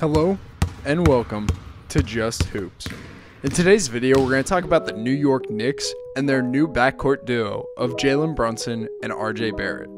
Hello and welcome to Just Hoops. In today's video, we're going to talk about the New York Knicks and their new backcourt duo of Jalen Brunson and RJ Barrett.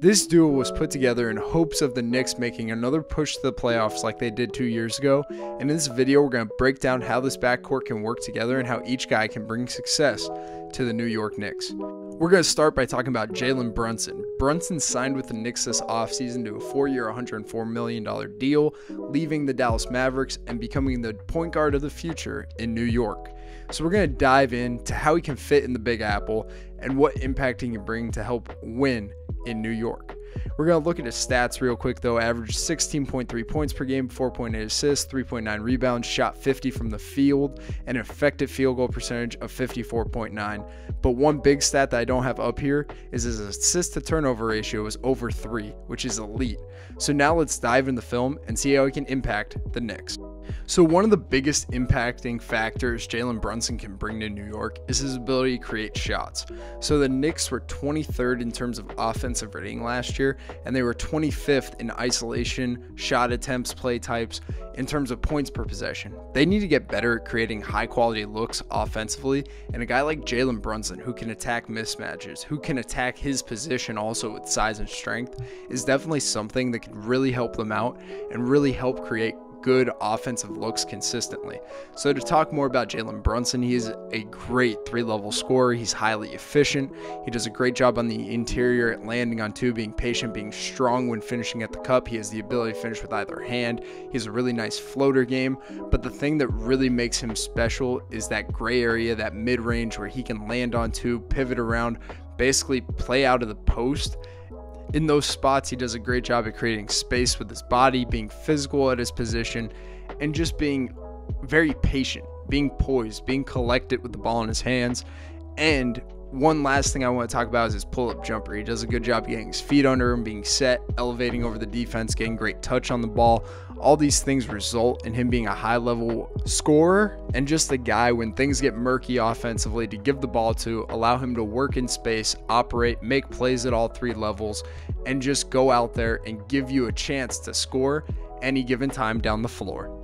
This duo was put together in hopes of the Knicks making another push to the playoffs like they did two years ago. And in this video, we're going to break down how this backcourt can work together and how each guy can bring success to the New York Knicks. We're going to start by talking about Jalen Brunson. Brunson signed with the Knicks this offseason to a four year, $104 million deal, leaving the Dallas Mavericks and becoming the point guard of the future in New York. So, we're going to dive into how he can fit in the Big Apple and what impact he can bring to help win in New York. We're going to look at his stats real quick though. Averaged 16.3 points per game, 4.8 assists, 3.9 rebounds, shot 50 from the field, and an effective field goal percentage of 54.9. But one big stat that I don't have up here is his assist to turnover ratio is over 3, which is elite. So now let's dive in the film and see how he can impact the Knicks. So, one of the biggest impacting factors Jalen Brunson can bring to New York is his ability to create shots. So, the Knicks were 23rd in terms of offensive rating last year, and they were 25th in isolation, shot attempts, play types, in terms of points per possession. They need to get better at creating high quality looks offensively, and a guy like Jalen Brunson, who can attack mismatches, who can attack his position also with size and strength, is definitely something that could really help them out and really help create good offensive looks consistently. So, to talk more about Jalen Brunson, he is a great three level scorer. He's highly efficient. He does a great job on the interior at landing on two, being patient, being strong when finishing at the cup. He has the ability to finish with either hand. He has a really nice floater game. But the thing that really makes him special is that gray area, that mid range where he can land on two, pivot around, basically play out of the post in those spots, he does a great job at creating space with his body, being physical at his position, and just being very patient, being poised, being collected with the ball in his hands, and one last thing I want to talk about is his pull up jumper. He does a good job getting his feet under him, being set, elevating over the defense, getting great touch on the ball. All these things result in him being a high level scorer and just the guy when things get murky offensively to give the ball to, allow him to work in space, operate, make plays at all three levels, and just go out there and give you a chance to score any given time down the floor.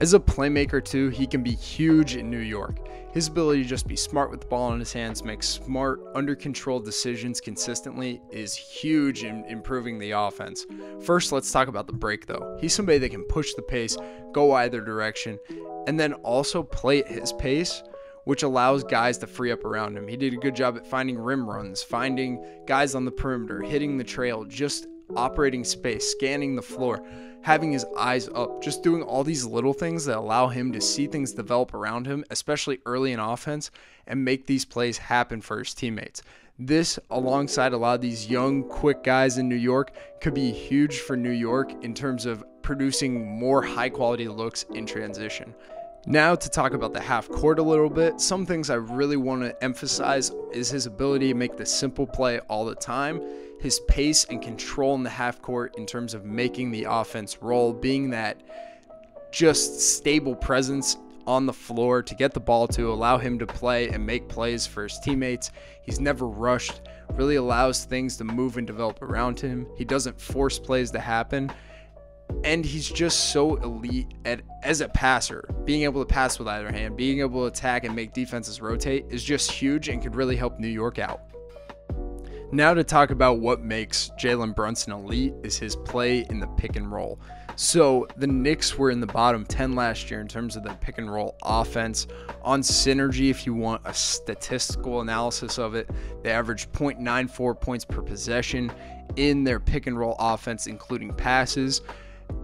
As a playmaker, too, he can be huge in New York. His ability to just be smart with the ball in his hands, make smart, under control decisions consistently is huge in improving the offense. First, let's talk about the break, though. He's somebody that can push the pace, go either direction, and then also play at his pace which allows guys to free up around him. He did a good job at finding rim runs, finding guys on the perimeter, hitting the trail, just operating space, scanning the floor having his eyes up, just doing all these little things that allow him to see things develop around him, especially early in offense, and make these plays happen for his teammates. This, alongside a lot of these young, quick guys in New York, could be huge for New York in terms of producing more high quality looks in transition. Now, to talk about the half court a little bit, some things I really want to emphasize is his ability to make the simple play all the time, his pace and control in the half court in terms of making the offense roll, being that just stable presence on the floor to get the ball to allow him to play and make plays for his teammates. He's never rushed, really allows things to move and develop around him. He doesn't force plays to happen and he's just so elite at as a passer. Being able to pass with either hand, being able to attack and make defenses rotate is just huge and could really help New York out. Now to talk about what makes Jalen Brunson elite is his play in the pick and roll. So the Knicks were in the bottom 10 last year in terms of the pick and roll offense. On synergy, if you want a statistical analysis of it, they averaged 0.94 points per possession in their pick and roll offense, including passes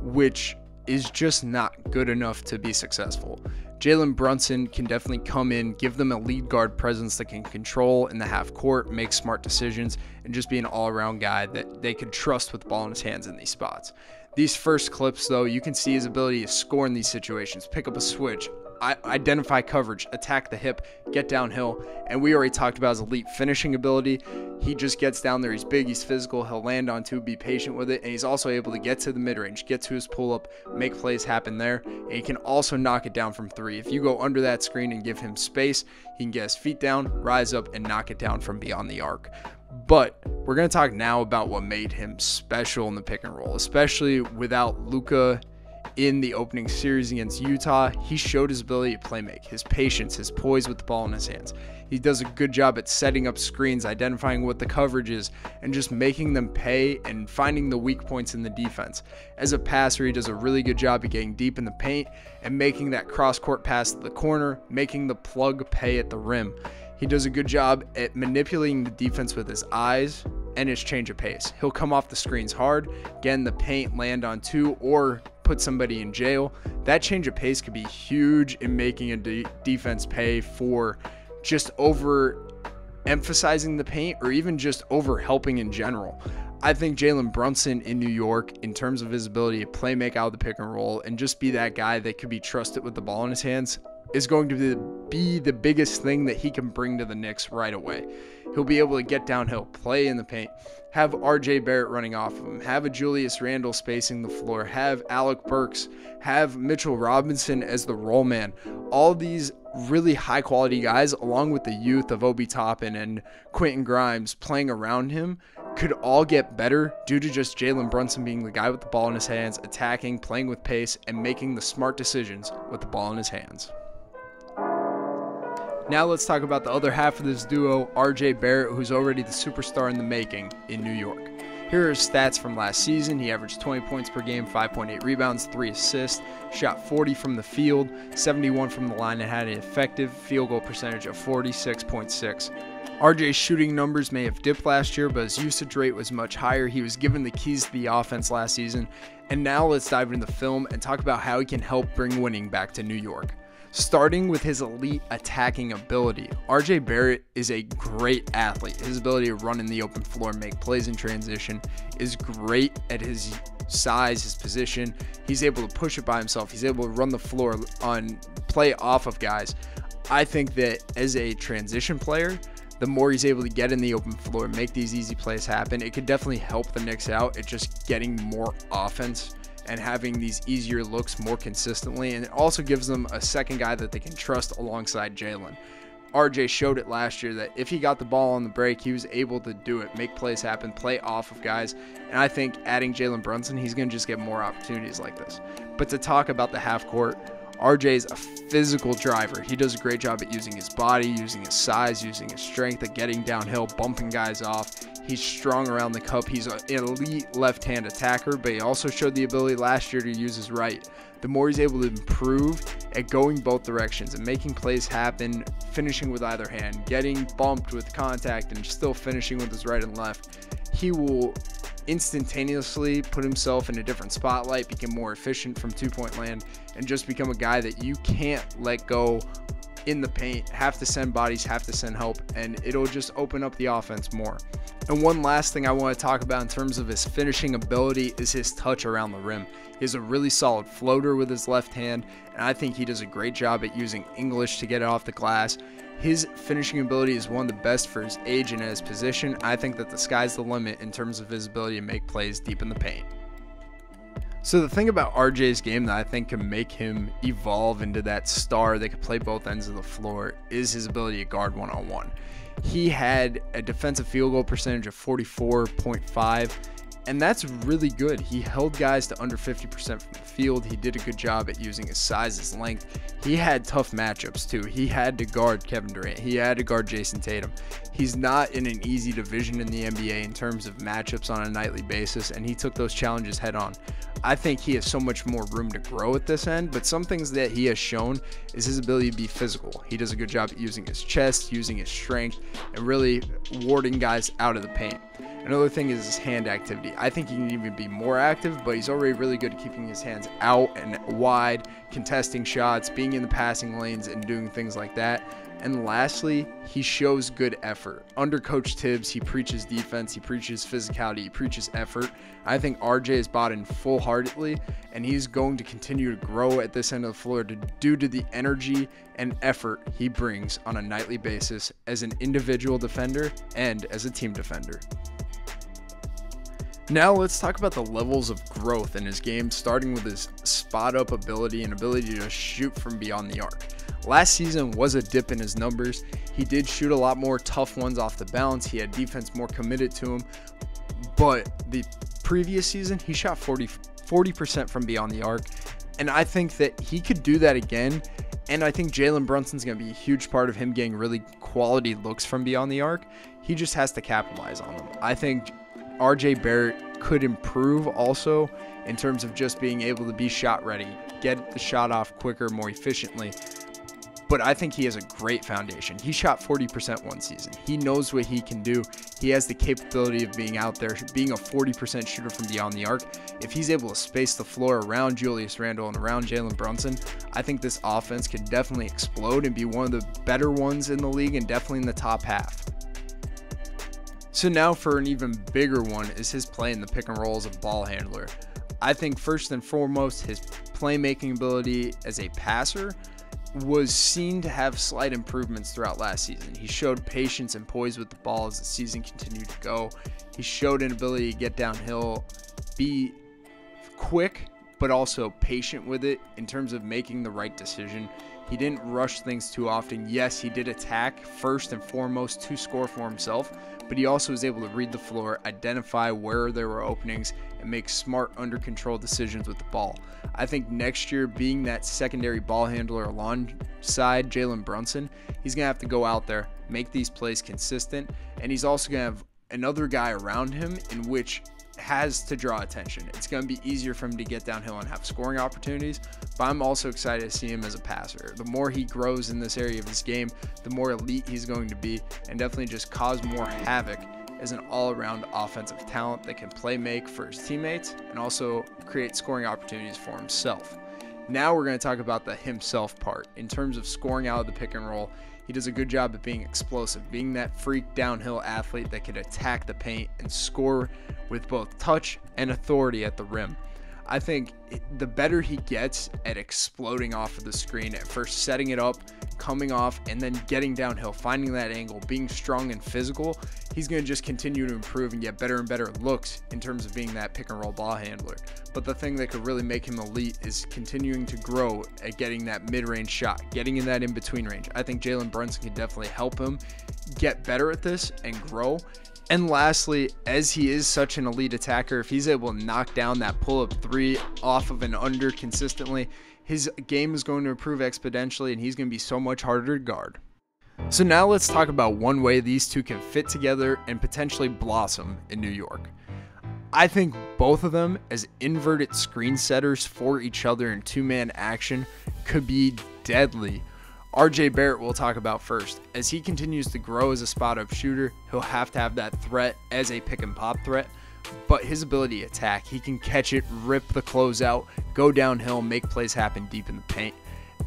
which is just not good enough to be successful. Jalen Brunson can definitely come in, give them a lead guard presence that can control in the half court, make smart decisions, and just be an all around guy that they could trust with the ball in his hands in these spots. These first clips, though, you can see his ability to score in these situations, pick up a switch, identify coverage, attack the hip, get downhill. And we already talked about his elite finishing ability. He just gets down there. He's big, he's physical. He'll land on two, be patient with it. And he's also able to get to the mid range, get to his pull up, make plays happen there. And he can also knock it down from three. If you go under that screen and give him space, he can get his feet down, rise up, and knock it down from beyond the arc. But we're going to talk now about what made him special in the pick and roll, especially without Luka in the opening series against Utah, he showed his ability to play make, his patience, his poise with the ball in his hands. He does a good job at setting up screens, identifying what the coverage is, and just making them pay and finding the weak points in the defense. As a passer, he does a really good job at getting deep in the paint and making that cross court pass to the corner, making the plug pay at the rim. He does a good job at manipulating the defense with his eyes and his change of pace. He'll come off the screens hard, get in the paint, land on two, or put somebody in jail. That change of pace could be huge in making a de- defense pay for just over emphasizing the paint or even just over helping in general. I think Jalen Brunson in New York, in terms of his ability to play make out of the pick and roll and just be that guy that could be trusted with the ball in his hands, is going to be the biggest thing that he can bring to the Knicks right away. He'll be able to get downhill, play in the paint, have RJ Barrett running off of him, have a Julius Randle spacing the floor, have Alec Burks, have Mitchell Robinson as the roll man. All these really high quality guys, along with the youth of Obi Toppin and Quentin Grimes playing around him, could all get better due to just Jalen Brunson being the guy with the ball in his hands, attacking, playing with pace, and making the smart decisions with the ball in his hands. Now let's talk about the other half of this duo, RJ Barrett, who's already the superstar in the making in New York. Here are his stats from last season. He averaged 20 points per game, 5.8 rebounds, 3 assists, shot 40 from the field, 71 from the line, and had an effective field goal percentage of 46.6. RJ's shooting numbers may have dipped last year, but his usage rate was much higher. He was given the keys to the offense last season. And now let's dive into the film and talk about how he can help bring winning back to New York. Starting with his elite attacking ability, RJ Barrett is a great athlete. His ability to run in the open floor, make plays in transition is great at his size, his position. He's able to push it by himself. He's able to run the floor on play off of guys. I think that as a transition player, the more he's able to get in the open floor, make these easy plays happen, it could definitely help the Knicks out at just getting more offense and having these easier looks more consistently. And it also gives them a second guy that they can trust alongside Jalen. RJ showed it last year that if he got the ball on the break, he was able to do it, make plays happen, play off of guys. And I think adding Jalen Brunson, he's going to just get more opportunities like this. But to talk about the half court, RJ's a physical driver. He does a great job at using his body, using his size, using his strength, at getting downhill, bumping guys off. He's strong around the cup. He's an elite left hand attacker, but he also showed the ability last year to use his right. The more he's able to improve at going both directions and making plays happen, finishing with either hand, getting bumped with contact, and still finishing with his right and left, he will instantaneously put himself in a different spotlight, become more efficient from two point land, and just become a guy that you can't let go in the paint, have to send bodies, have to send help, and it'll just open up the offense more. And one last thing I want to talk about in terms of his finishing ability is his touch around the rim. He has a really solid floater with his left hand, and I think he does a great job at using English to get it off the glass. His finishing ability is one of the best for his age and his position. I think that the sky's the limit in terms of his ability to make plays deep in the paint. So the thing about RJ's game that I think can make him evolve into that star that can play both ends of the floor is his ability to guard one on one. He had a defensive field goal percentage of 44.5 and that's really good. He held guys to under 50% from the field. He did a good job at using his size, his length. He had tough matchups too. He had to guard Kevin Durant. He had to guard Jayson Tatum. He's not in an easy division in the NBA in terms of matchups on a nightly basis, and he took those challenges head on. I think he has so much more room to grow at this end, but some things that he has shown is his ability to be physical. He does a good job at using his chest, using his strength, and really warding guys out of the paint. Another thing is his hand activity. I think he can even be more active, but he's already really good at keeping his hands out and wide, contesting shots, being in the passing lanes, and doing things like that. And lastly, he shows good effort. Under Coach Thibs, he preaches defense, he preaches physicality, he preaches effort. I think RJ is bought in full heartedly, and he's going to continue to grow at this end of the floor due to the energy and effort he brings on a nightly basis as an individual defender and as a team defender. Now let's talk about the levels of growth in his game, starting with his spot up ability and ability to shoot from beyond the arc. Last season was a dip in his numbers. He did shoot a lot more tough ones off the bounce. He had defense more committed to him. But the previous season, he shot 40 40% from beyond the arc. And I think that he could do that again. And I think Jalen Brunson's going to be a huge part of him getting really quality looks from beyond the arc. He just has to capitalize on them. I think RJ Barrett could improve also in terms of just being able to be shot ready, get the shot off quicker, more efficiently but I think he has a great foundation. He shot 40% one season. He knows what he can do. He has the capability of being out there, being a 40% shooter from beyond the arc. If he's able to space the floor around Julius Randle and around Jalen Brunson, I think this offense could definitely explode and be one of the better ones in the league and definitely in the top half. So now for an even bigger one is his play in the pick and roll as a ball handler. I think first and foremost, his playmaking ability as a passer was seen to have slight improvements throughout last season. He showed patience and poise with the ball as the season continued to go. He showed an ability to get downhill, be quick, but also patient with it in terms of making the right decision. He didn't rush things too often. Yes, he did attack first and foremost to score for himself, but he also was able to read the floor, identify where there were openings, and make smart, under control decisions with the ball. I think next year, being that secondary ball handler alongside Jalen Brunson, he's going to have to go out there, make these plays consistent, and he's also going to have another guy around him in which has to draw attention. It's going to be easier for him to get downhill and have scoring opportunities, but I'm also excited to see him as a passer. The more he grows in this area of his game, the more elite he's going to be, and definitely just cause more havoc as an all around offensive talent that can play make for his teammates and also create scoring opportunities for himself. Now we're going to talk about the himself part. In terms of scoring out of the pick and roll, he does a good job of being explosive, being that freak downhill athlete that can attack the paint and score with both touch and authority at the rim. I think the better he gets at exploding off of the screen, at first setting it up, coming off, and then getting downhill, finding that angle, being strong and physical, he's going to just continue to improve and get better and better looks in terms of being that pick and roll ball handler. But the thing that could really make him elite is continuing to grow at getting that mid range shot, getting in that in between range. I think Jalen Brunson can definitely help him get better at this and grow. And lastly, as he is such an elite attacker, if he's able to knock down that pull up three off of an under consistently, his game is going to improve exponentially and he's going to be so much harder to guard. So now let's talk about one way these two can fit together and potentially blossom in New York. I think both of them as inverted screen setters for each other in two-man action could be deadly RJ Barrett we'll talk about first. As he continues to grow as a spot up shooter, he'll have to have that threat as a pick and pop threat. But his ability to attack, he can catch it, rip the close out, go downhill, make plays happen deep in the paint.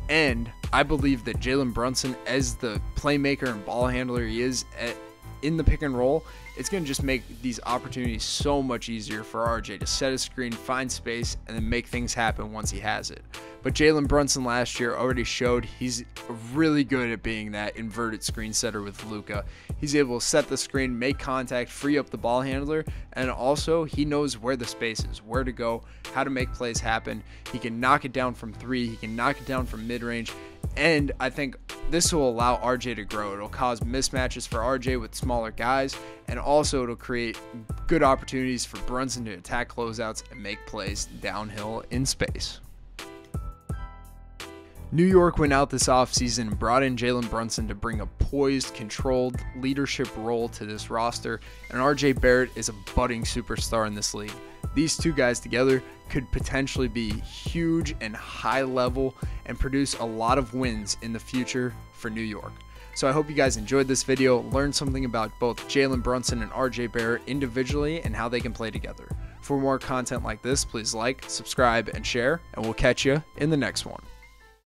And I believe that Jalen Brunson, as the playmaker and ball handler he is at, in the pick and roll, it's going to just make these opportunities so much easier for RJ to set a screen, find space, and then make things happen once he has it. But Jalen Brunson last year already showed he's really good at being that inverted screen setter with Luka. He's able to set the screen, make contact, free up the ball handler, and also he knows where the space is, where to go, how to make plays happen. He can knock it down from three, he can knock it down from mid range, and I think this will allow RJ to grow. It'll cause mismatches for RJ with smaller guys, and also it'll create good opportunities for Brunson to attack closeouts and make plays downhill in space. New York went out this offseason and brought in Jalen Brunson to bring a poised, controlled leadership role to this roster, and RJ Barrett is a budding superstar in this league. These two guys together could potentially be huge and high level and produce a lot of wins in the future for New York. So I hope you guys enjoyed this video, learned something about both Jalen Brunson and RJ Barrett individually and how they can play together. For more content like this, please like, subscribe, and share, and we'll catch you in the next one.